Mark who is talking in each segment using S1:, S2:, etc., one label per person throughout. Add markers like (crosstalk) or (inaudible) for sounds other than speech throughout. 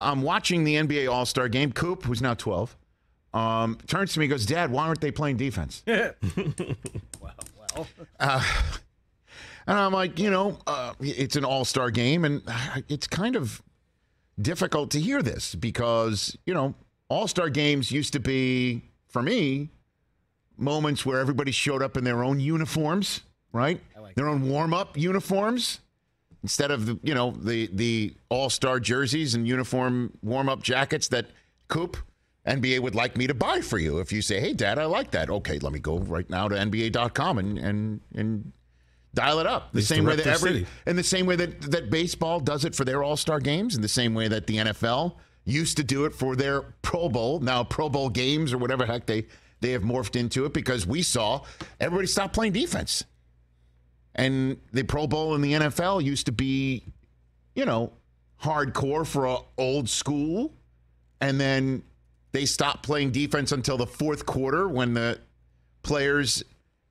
S1: I'm watching the NBA All Star game. Coop, who's now 12, um, turns to me and goes, Dad, why aren't they playing defense? (laughs)
S2: well, well.
S1: Uh, and I'm like, you know, uh, it's an all star game, and it's kind of difficult to hear this because, you know, all star games used to be, for me, moments where everybody showed up in their own uniforms, right?
S2: like
S1: their own warm up uniforms instead of the, you know the the all star jerseys and uniform warm up jackets that Coop NBA would like me to buy for you. If you say, "Hey, Dad, I like that," okay, let me go right now to NBA.com and and and dial it up. The same way that every
S3: City.
S1: in the same way that that baseball does it for their All Star games, in the same way that the NFL used to do it for their Pro Bowl, now Pro Bowl games or whatever heck they they have morphed into it because we saw everybody stop playing defense. And the Pro Bowl in the NFL used to be, you know, hardcore for a old school. And then they stopped playing defense until the fourth quarter when the players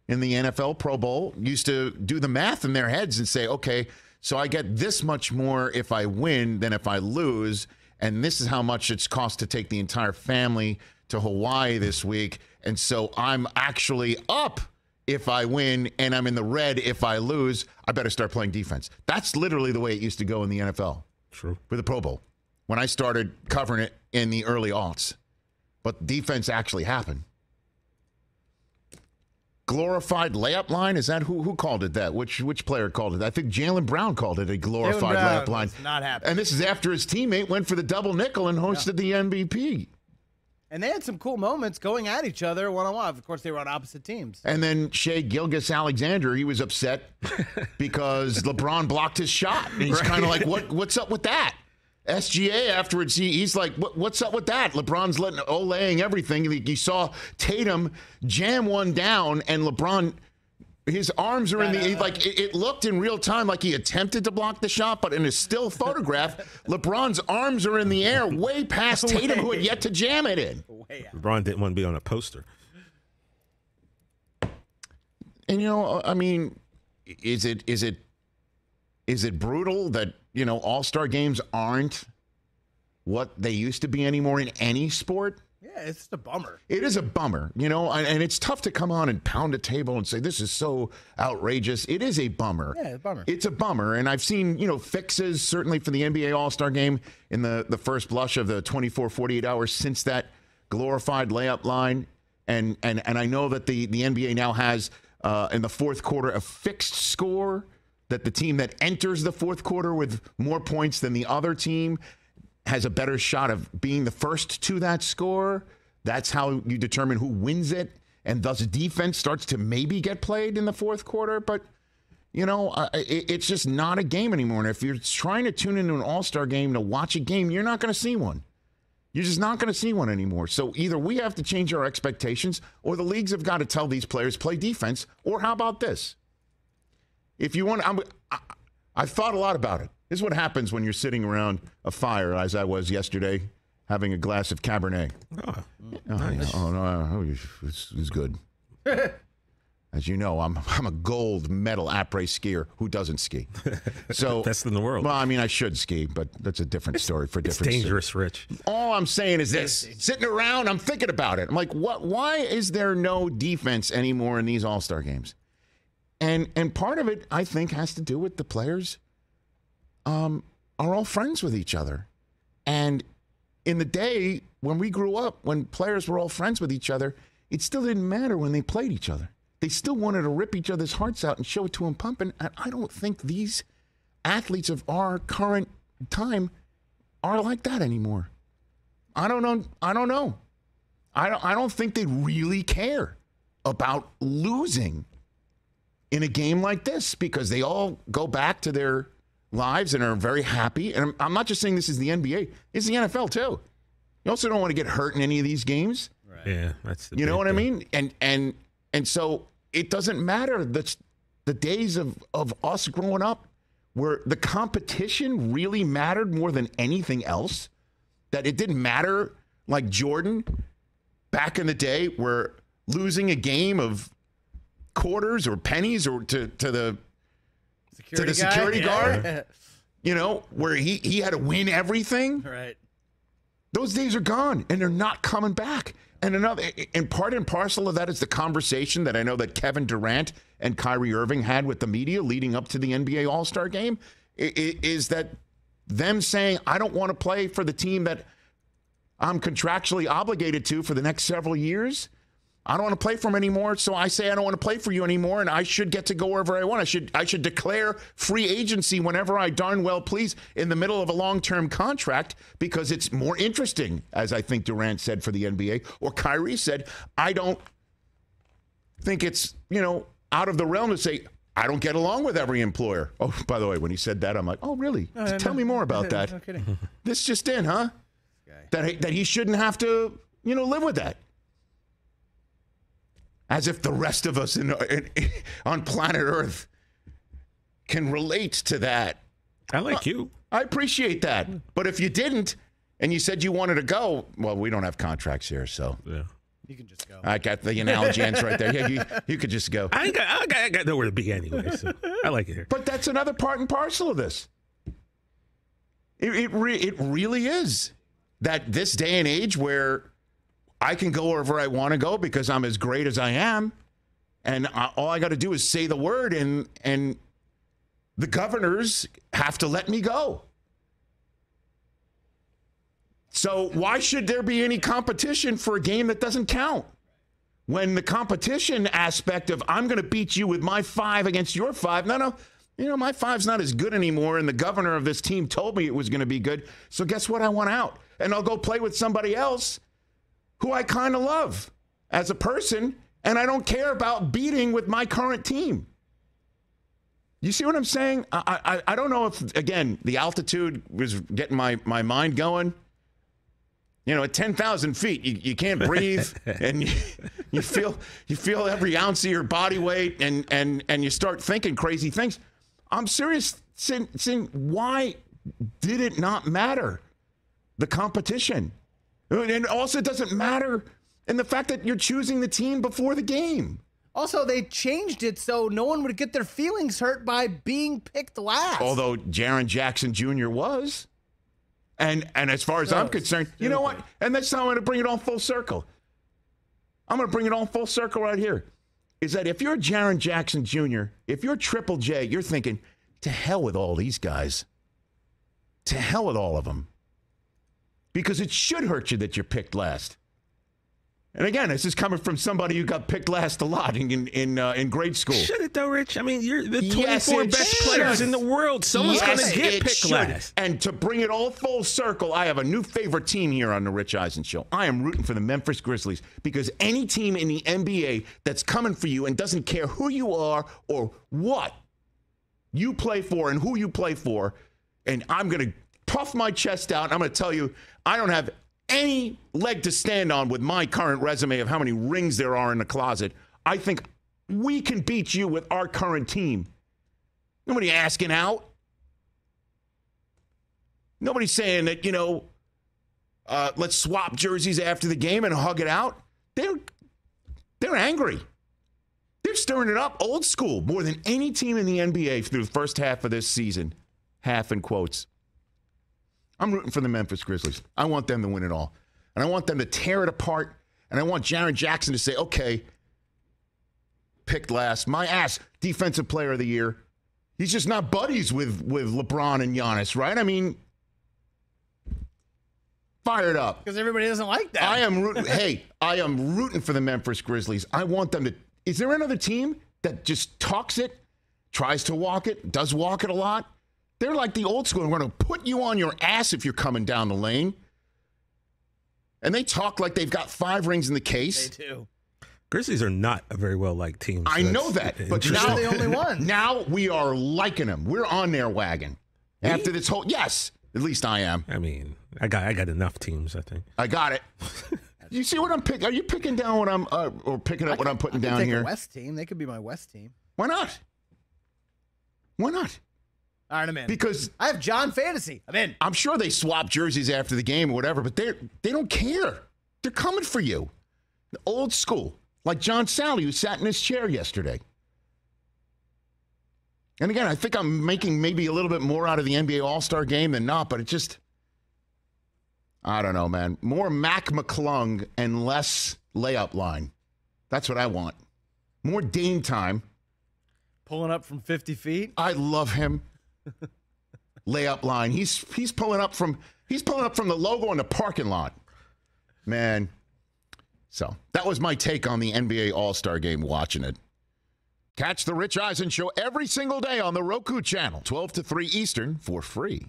S1: in the NFL Pro Bowl used to do the math in their heads and say, okay, so I get this much more if I win than if I lose. And this is how much it's cost to take the entire family to Hawaii this week. And so I'm actually up if I win and I'm in the red if I lose. I better start playing defense. That's literally the way it used to go in the NFL
S3: True.
S1: with the Pro Bowl when I started covering it in the early aughts. But defense actually happened. Glorified layup line is that who who called it that? Which which player called it? I think Jaylen Brown called it a glorified
S2: Brown
S1: layup line.
S2: not happy.
S1: And this is after his teammate went for the double nickel and hosted the MVP.
S2: And they had some cool moments going at each other one on one. Of course, they were on opposite teams.
S1: And then Shai Gilgeous-Alexander, he was upset (laughs) because LeBron blocked his shot. And he's kind of like, what, what's up with that? SGA afterwards, he, he's like, what, what's up with that? LeBron's letting Olaying everything. You saw Tatum jam one down, and LeBron, his arms are in the, like, it, it looked in real time like he attempted to block the shot, but in a still photograph, (laughs) LeBron's arms are in the air way past Tatum, who had yet to jam it in.
S2: Way.
S3: LeBron didn't want to be on a poster.
S1: And you know, I mean, is it is it is it brutal that you know All Star games aren't what they used to be anymore in any sport?
S2: Yeah, it's just a bummer.
S1: It is a bummer, you know, and, and it's tough to come on and pound a table and say this is so outrageous. It is a bummer.
S2: Yeah, it's a bummer.
S1: It's a bummer, and I've seen you know fixes certainly for the NBA All Star Game in the the first blush of the 24 48 hours since that glorified layup line, and and and I know that the the NBA now has uh, in the fourth quarter a fixed score that the team that enters the fourth quarter with more points than the other team has a better shot of being the first to that score. That's how you determine who wins it. And thus, defense starts to maybe get played in the fourth quarter. But, you know, uh, it, it's just not a game anymore. And if you're trying to tune into an all star game to watch a game, you're not going to see one. You're just not going to see one anymore. So either we have to change our expectations or the leagues have got to tell these players play defense. Or how about this? If you want, I'm, I, I've thought a lot about it. This is what happens when you're sitting around a fire, as I was yesterday, having a glass of Cabernet.
S3: Oh,
S1: Oh, yeah. oh no, oh, it's, it's good. (laughs) As you know, I'm I'm a gold medal après skier who doesn't ski. (laughs) So
S3: Best in the world.
S1: Well, I mean, I should ski, but that's a different story for
S3: it's
S1: different.
S3: dangerous, Rich.
S1: All I'm saying is this: sitting around, I'm thinking about it. I'm like, what? Why is there no defense anymore in these All Star games? And and part of it, I think, has to do with the players. Um, are all friends with each other, and in the day when we grew up, when players were all friends with each other, it still didn't matter when they played each other. They still wanted to rip each other's hearts out and show it to them pumping. And I don't think these athletes of our current time are like that anymore. I don't know. I don't know. I don't. I don't think they really care about losing in a game like this because they all go back to their lives and are very happy. And I'm, I'm not just saying this is the NBA; it's the NFL too. You also don't want to get hurt in any of these games.
S3: Yeah, that's the
S1: You know
S3: big
S1: what I mean? And and and so it doesn't matter the the days of of us growing up where the competition really mattered more than anything else. That it didn't matter like Jordan back in the day where losing a game of quarters or pennies or to to the
S2: Security
S1: the
S2: guy?
S1: security
S2: Yeah.
S1: guard? you know where he he had to win everything
S2: right.
S1: Those days are gone, and they're not coming back. And another, and part and parcel of that is the conversation that I know that Kevin Durant and Kyrie Irving had with the media leading up to the NBA All Star Game. Is that them saying, "I don't want to play for the team that I'm contractually obligated to for the next several years"? I don't want to play for him anymore, so I say I don't want to play for you anymore, and I should get to go wherever I want. I should I should declare free agency whenever I darn well please in the middle of a long term contract because it's more interesting, as I think Durant said for the NBA, or Kyrie said, I don't think it's you know out of the realm to say I don't get along with every employer. Oh, (laughs) by the way, when he said that, I'm like, oh really?
S2: yeah,
S1: Tell
S2: no.
S1: me more about (laughs) that.
S2: No kidding.
S1: This just in, huh? That he, that he shouldn't have to, you know, live with that. As if the rest of us in, in, (laughs) on planet Earth can relate to that.
S3: I like you.
S1: I appreciate that. But if you didn't and you said you wanted to go, well, we don't have contracts here, so
S3: Yeah.
S2: You can just go.
S1: I got the analogy ends right there. Yeah, you, you could just go.
S3: I ain't got, I got, I got nowhere to be anyway. So I like it here.
S1: But that's another part and parcel of this. It it, re- it really is that this day and age where I can go wherever I want to go because I'm as great as I am, and I, all I got to do is say the word, and and the governors have to let me go. So why should there be any competition for a game that doesn't count? when the competition aspect of I'm going to beat you with my five against your five. No, no, you know my five's not as good anymore, and the governor of this team told me it was going to be good. So guess what? I want out, and I'll go play with somebody else who I kind of love as a person, and I don't care about beating with my current team. You see what I'm saying? I, I, I don't know if again the altitude was getting my, my mind going. You know, at ten thousand feet, you, you can't breathe, (laughs) and you, you feel you feel every ounce of your body weight, and and and you start thinking crazy things. I'm serious. Sin, sin, why did it not matter? The competition, and also it doesn't matter in the fact that you're choosing the team before the game.
S2: Also, they changed it so no one would get their feelings hurt by being picked last.
S1: Although Jaren Jackson Jr. was. And and as far as I'm concerned, you know what? And that's how I'm going to bring it all full circle. I'm going to bring it all full circle right here. Is that if you're Jaren Jackson Jr., if you're Triple J, you're thinking, to hell with all these guys. To hell with all of them. Because it should hurt you that you're picked last. And again, this is coming from somebody who got picked last a lot in in in, uh, in grade school.
S3: Should it though, Rich? I mean, you're the 24
S1: Yes,
S3: best
S1: should.
S3: players in the world. Someone's
S1: Yes,
S3: going to get picked
S1: should.
S3: last.
S1: And to bring it all full circle, I have a new favorite team here on the Rich Eisen Show. I am rooting for the Memphis Grizzlies because any team in the NBA that's coming for you and doesn't care who you are or what you play for and who you play for, and I'm going to puff my chest out. I'm going to tell you, I don't have any leg to stand on with my current resume of how many rings there are in the closet. I think we can beat you with our current team. Nobody asking out. Nobody's saying that, you know, uh, let's swap jerseys after the game and hug it out. They're they're angry. They're stirring it up old school more than any team in the NBA through the first half of this season. Half in quotes. I'm rooting for the Memphis Grizzlies. I want them to win it all. And I want them to tear it apart. And I want Jaren Jackson to say, okay, picked last. My ass, defensive player of the year. He's just not buddies with, with LeBron and Giannis, right? I mean, fired up.
S2: because everybody doesn't like that.
S1: I am rooting. (laughs) hey, I am rooting for the Memphis Grizzlies. I want them to. Is there another team that just talks it, tries to walk it, does walk it a lot? They're like the old school. We're going to put you on your ass if you're coming down the lane. And they talk like they've got five rings in the case.
S2: They
S1: case.
S2: do.
S3: Grizzlies are not a very well liked team. so
S1: I know that, but
S3: interesting.
S1: now
S2: They're the only ones. (laughs)
S1: Now we are liking them. We're on their wagon. After this whole, yes, at least I am.
S3: I mean, I got I got enough teams. I think.
S1: I got it. (laughs) you see what I'm picking? Are you picking down what I'm, uh, or picking up what I'm putting
S2: I could
S1: down
S2: take
S1: here?
S2: A West team. They could be my West team.
S1: Why not? Why not?
S2: All right, I'm in.
S1: Because
S2: I have John Fantasy. I'm in.
S1: I'm sure they swap jerseys after the game or whatever, but they they don't care. They're coming for you. Old school, like John Salley, who sat in his chair yesterday. And again, I think I'm making maybe a little bit more out of the NBA All Star game than not, but it just. I don't know, man. More Mac McClung and less layup line. That's what I want. More Dame time.
S2: Pulling up from 50 feet.
S1: I love him. Layup line. He's he's pulling up from he's pulling up from the logo in the parking lot. Man. So that was my take on the NBA All Star game watching it. Catch the Rich Eisen show every single day on the Roku channel, 12 to 3 Eastern for free.